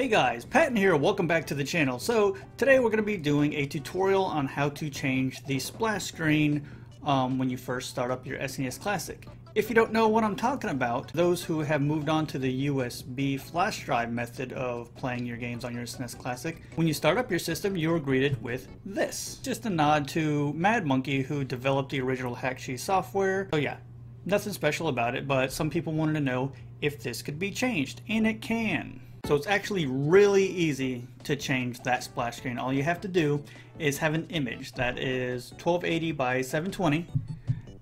Hey guys, Patton here, welcome back to the channel. So today we're going to be doing a tutorial on how to change the splash screen um, when you first start up your SNES Classic. If you don't know what I'm talking about, those who have moved on to the USB flash drive method of playing your games on your SNES Classic, when you start up your system you are greeted with this. Just a nod to Mad Monkey who developed the original Hakchi software. So yeah, nothing special about it, but some people wanted to know if this could be changed, and it can. So it's actually really easy to change that splash screen. All you have to do is have an image that is 1280 by 720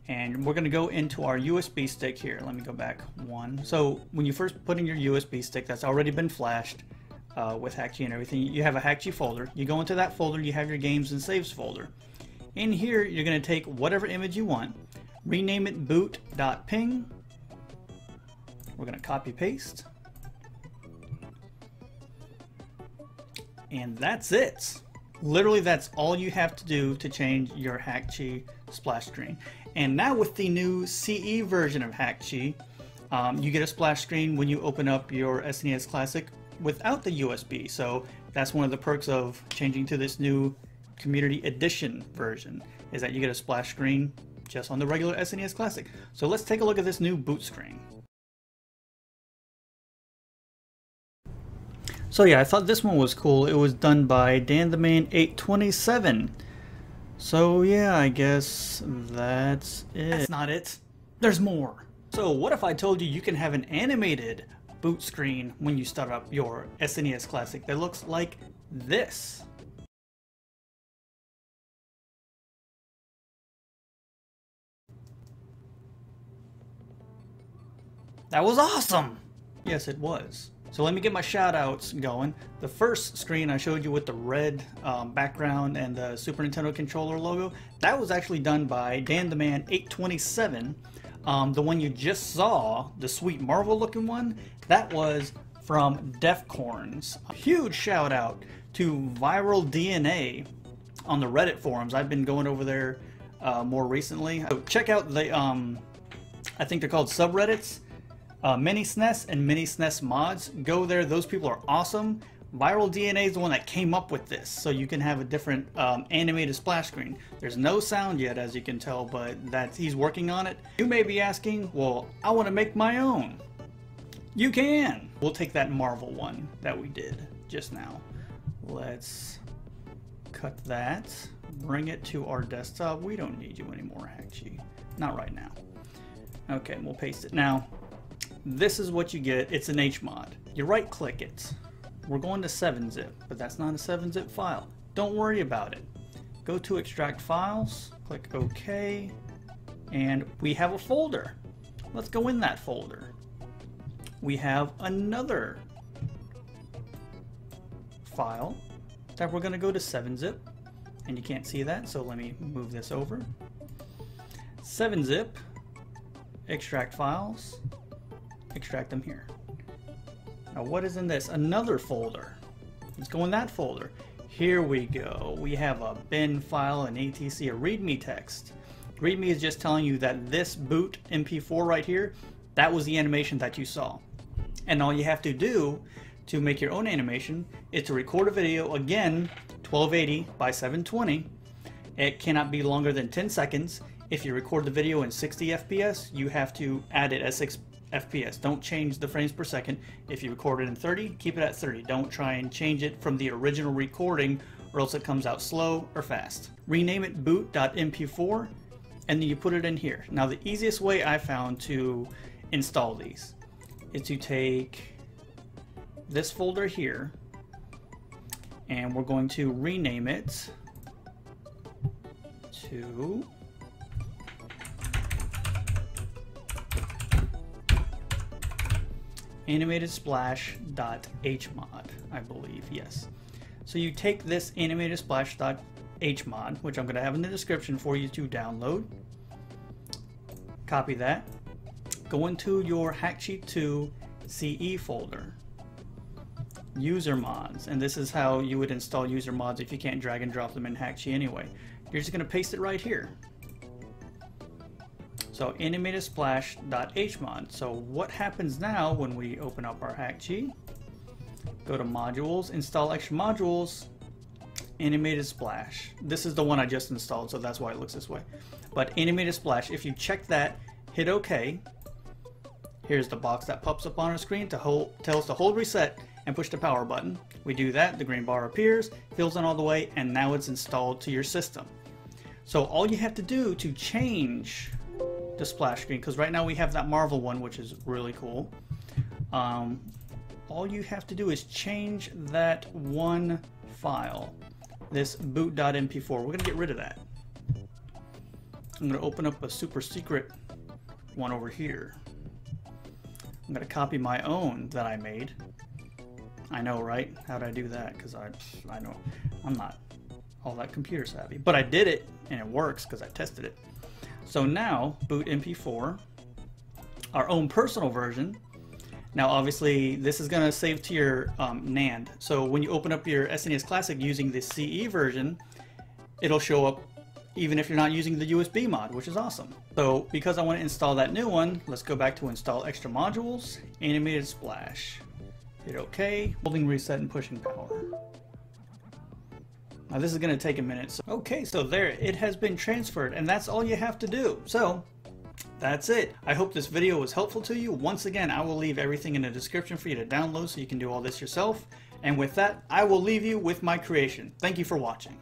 and we're going to go into our USB stick here. Let me go back one. So when you first put in your USB stick that's already been flashed uh, with Hakchi and everything, you have a Hakchi folder. You go into that folder, you have your games and saves folder. In here, you're going to take whatever image you want, rename it boot.png. We're going to copy paste. And that's it. Literally, that's all you have to do to change your Hakchi splash screen. And now with the new CE version of Hakchi, um, you get a splash screen when you open up your SNES Classic without the USB. So that's one of the perks of changing to this new Community Edition version, is that you get a splash screen just on the regular SNES Classic. So let's take a look at this new boot screen. So yeah, I thought this one was cool. It was done by Dan the Man 827. So yeah, I guess that's it. That's not it. There's more. So what if I told you you can have an animated boot screen when you start up your SNES Classic that looks like this? That was awesome! Yes, it was. So let me get my shout outs going. The first screen I showed you with the red um, background and the Super Nintendo controller logo, that was actually done by Dan the Man 827. Um, the one you just saw, the sweet Marvel looking one, that was from DefKorns. A huge shout out to ViralDNA on the Reddit forums. I've been going over there uh, more recently. So check out the, um, I think they're called subreddits uh, Mini SNES and Mini SNES mods. Go there. Those people are awesome. ViralDNA is the one that came up with this, so you can have a different um, animated splash screen. There's no sound yet, as you can tell, but that he's working on it. You may be asking, well, I want to make my own. You can. We'll take that Marvel one that we did just now. Let's cut that, bring it to our desktop. We don't need you anymore, Hakchi. Not right now. Okay, we'll paste it. Now, this is what you get. It's an HMOD. You right click it. We're going to 7-zip, but that's not a 7-zip file. Don't worry about it. Go to extract files, click OK, and we have a folder. Let's go in that folder. We have another file that we're going to go to 7-zip, and you can't see that, so let me move this over. 7-zip, extract files, extract them here. Now what is in this? Another folder. Let's go in that folder. Here we go. We have a bin file, an ATC, a README text. README is just telling you that this boot MP4 right here, that was the animation that you saw. And all you have to do to make your own animation is to record a video, again, 1280 by 720. It cannot be longer than 10 seconds. If you record the video in 60 FPS, you have to add it as 6 FPS. Don't change the frames per second. If you record it in 30, keep it at 30. Don't try and change it from the original recording or else it comes out slow or fast. Rename it boot.mp4 and then you put it in here. Now the easiest way I found to install these is to take this folder here and we're going to rename it to animatedsplash.hmod, I believe, yes. So you take this animatedsplash.hmod, which I'm going to have in the description for you to download, copy that, go into your Hakchi 2 CE folder, user mods, and this is how you would install user mods if you can't drag and drop them in Hakchi anyway. You're just going to paste it right here. So animatedSplash.hmod. So what happens now when we open up our Hakchi? go to modules, install extra modules, animated splash. This is the one I just installed, so that's why it looks this way. But animated splash, if you check that, hit OK. Here's the box that pops up on our screen to hold, tell us to hold reset and push the power button. We do that, the green bar appears, fills in all the way, and now it's installed to your system. So all you have to do to change the splash screen, because right now we have that Marvel one, which is really cool. Um, all you have to do is change that one file, this boot.mp4. We're going to get rid of that. I'm going to open up a super secret one over here. I'm going to copy my own that I made. I know, right? How'd I do that? Because I, I know I'm not all that computer savvy. But I did it, and it works because I tested it. So now, boot MP4, our own personal version, now, obviously, this is going to save to your um, NAND. So when you open up your SNES Classic using the CE version, it'll show up even if you're not using the USB mod, which is awesome. So because I want to install that new one, let's go back to install extra modules, animated splash. Hit OK, holding reset and pushing power. Now this is going to take a minute. So, okay, so there, it has been transferred and that's all you have to do. So that's it. I hope this video was helpful to you. Once again, I will leave everything in the description for you to download so you can do all this yourself. And with that, I will leave you with my creation. Thank you for watching.